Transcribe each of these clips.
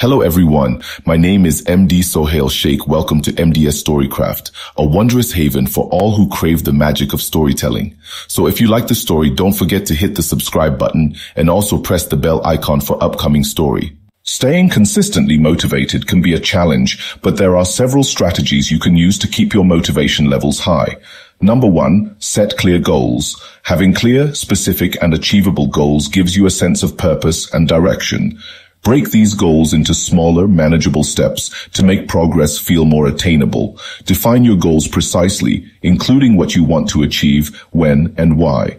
Hello everyone, my name is MD Sohail Sheikh. Welcome to MDS Storycraft, a wondrous haven for all who crave the magic of storytelling. So if you like the story, don't forget to hit the subscribe button and also press the bell icon for upcoming story. Staying consistently motivated can be a challenge, but there are several strategies you can use to keep your motivation levels high. Number one, set clear goals. Having clear, specific, and achievable goals gives you a sense of purpose and direction. Break these goals into smaller, manageable steps to make progress feel more attainable. Define your goals precisely, including what you want to achieve, when, and why.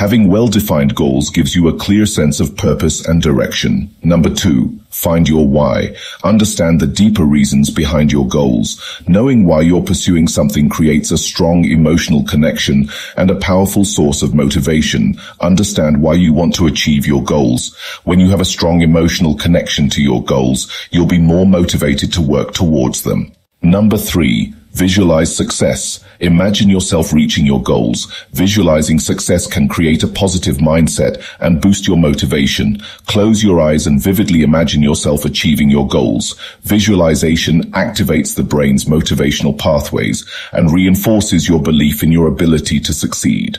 Having well-defined goals gives you a clear sense of purpose and direction. Number two, find your why. Understand the deeper reasons behind your goals. Knowing why you're pursuing something creates a strong emotional connection and a powerful source of motivation. Understand why you want to achieve your goals. When you have a strong emotional connection to your goals, you'll be more motivated to work towards them. Number three, Visualize success. Imagine yourself reaching your goals. Visualizing success can create a positive mindset and boost your motivation. Close your eyes and vividly imagine yourself achieving your goals. Visualization activates the brain's motivational pathways and reinforces your belief in your ability to succeed.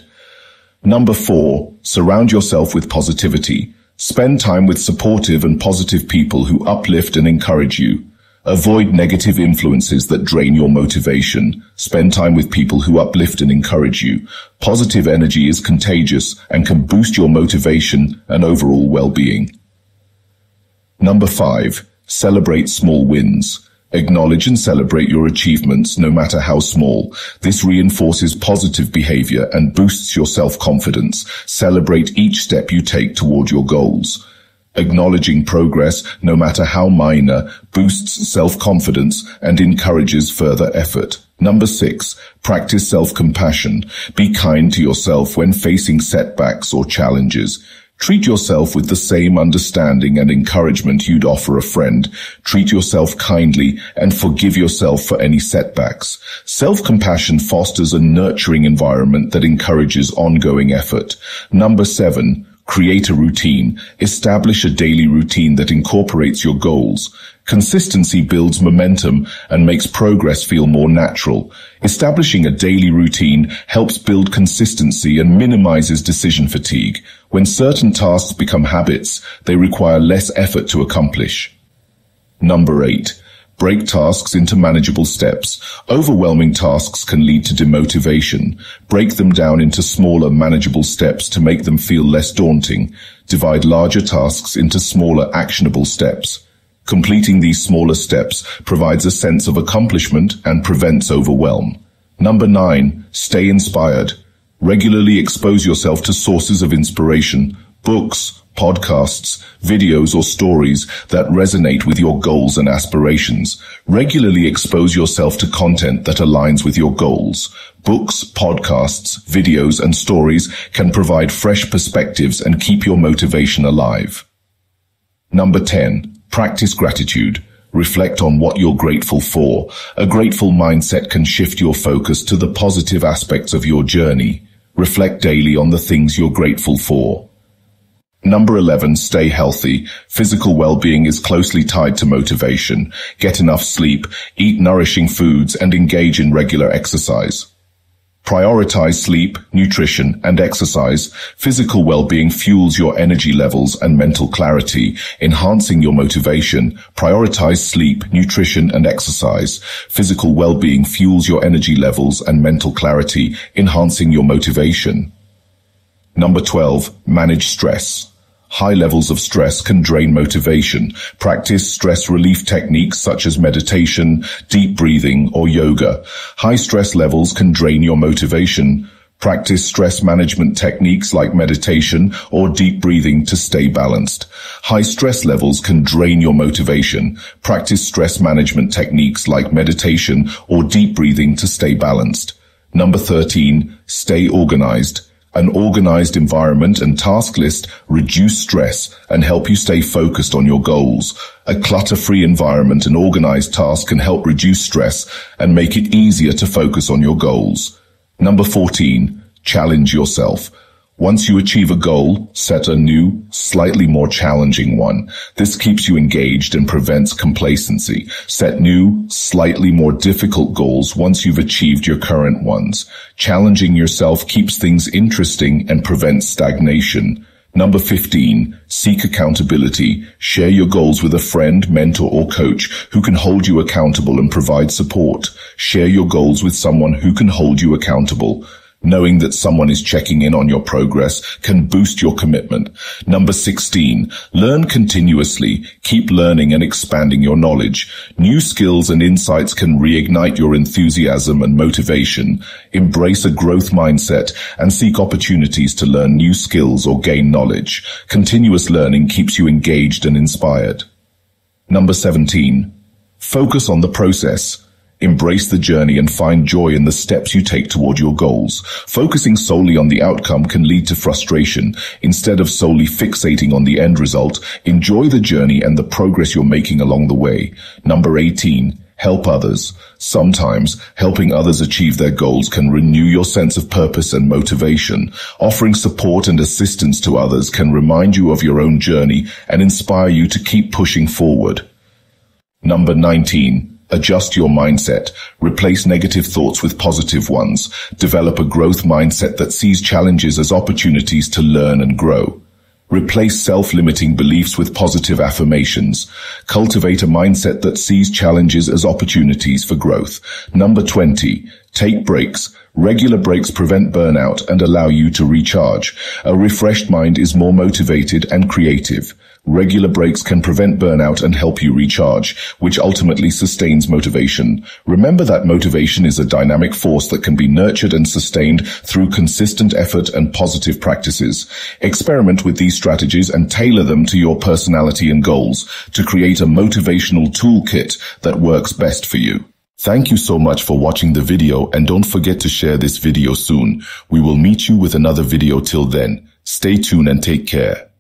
Number four, surround yourself with positivity. Spend time with supportive and positive people who uplift and encourage you. Avoid negative influences that drain your motivation. Spend time with people who uplift and encourage you. Positive energy is contagious and can boost your motivation and overall well-being. Number five, celebrate small wins. Acknowledge and celebrate your achievements, no matter how small. This reinforces positive behavior and boosts your self-confidence. Celebrate each step you take toward your goals. Acknowledging progress, no matter how minor, boosts self-confidence and encourages further effort. Number six, practice self-compassion. Be kind to yourself when facing setbacks or challenges. Treat yourself with the same understanding and encouragement you'd offer a friend. Treat yourself kindly and forgive yourself for any setbacks. Self-compassion fosters a nurturing environment that encourages ongoing effort. Number seven, Create a routine. Establish a daily routine that incorporates your goals. Consistency builds momentum and makes progress feel more natural. Establishing a daily routine helps build consistency and minimizes decision fatigue. When certain tasks become habits, they require less effort to accomplish. Number eight, Break tasks into manageable steps. Overwhelming tasks can lead to demotivation. Break them down into smaller, manageable steps to make them feel less daunting. Divide larger tasks into smaller, actionable steps. Completing these smaller steps provides a sense of accomplishment and prevents overwhelm. Number nine, stay inspired. Regularly expose yourself to sources of inspiration, books, podcasts, videos, or stories that resonate with your goals and aspirations. Regularly expose yourself to content that aligns with your goals. Books, podcasts, videos, and stories can provide fresh perspectives and keep your motivation alive. Number 10. Practice gratitude. Reflect on what you're grateful for. A grateful mindset can shift your focus to the positive aspects of your journey. Reflect daily on the things you're grateful for. Number 11, stay healthy. Physical well-being is closely tied to motivation. Get enough sleep, eat nourishing foods, and engage in regular exercise. Prioritize sleep, nutrition, and exercise. Physical well-being fuels your energy levels and mental clarity, enhancing your motivation. Prioritize sleep, nutrition, and exercise. Physical well-being fuels your energy levels and mental clarity, enhancing your motivation. Number 12, manage stress. High levels of stress can drain motivation. Practice stress relief techniques such as meditation, deep breathing, or yoga. High stress levels can drain your motivation. Practice stress management techniques like meditation or deep breathing to stay balanced. High stress levels can drain your motivation. Practice stress management techniques like meditation or deep breathing to stay balanced. Number 13, stay organized. An organized environment and task list reduce stress and help you stay focused on your goals. A clutter-free environment and organized tasks can help reduce stress and make it easier to focus on your goals. Number 14. Challenge yourself. Once you achieve a goal, set a new, slightly more challenging one. This keeps you engaged and prevents complacency. Set new, slightly more difficult goals once you've achieved your current ones. Challenging yourself keeps things interesting and prevents stagnation. Number 15, seek accountability. Share your goals with a friend, mentor, or coach who can hold you accountable and provide support. Share your goals with someone who can hold you accountable. Knowing that someone is checking in on your progress can boost your commitment. Number 16, learn continuously. Keep learning and expanding your knowledge. New skills and insights can reignite your enthusiasm and motivation. Embrace a growth mindset and seek opportunities to learn new skills or gain knowledge. Continuous learning keeps you engaged and inspired. Number 17, focus on the process. Embrace the journey and find joy in the steps you take toward your goals. Focusing solely on the outcome can lead to frustration. Instead of solely fixating on the end result, enjoy the journey and the progress you're making along the way. Number 18. Help others. Sometimes, helping others achieve their goals can renew your sense of purpose and motivation. Offering support and assistance to others can remind you of your own journey and inspire you to keep pushing forward. Number 19. Adjust your mindset. Replace negative thoughts with positive ones. Develop a growth mindset that sees challenges as opportunities to learn and grow. Replace self-limiting beliefs with positive affirmations. Cultivate a mindset that sees challenges as opportunities for growth. Number 20. Take breaks. Regular breaks prevent burnout and allow you to recharge. A refreshed mind is more motivated and creative. Regular breaks can prevent burnout and help you recharge, which ultimately sustains motivation. Remember that motivation is a dynamic force that can be nurtured and sustained through consistent effort and positive practices. Experiment with these strategies and tailor them to your personality and goals to create a motivational toolkit that works best for you. Thank you so much for watching the video and don't forget to share this video soon. We will meet you with another video till then. Stay tuned and take care.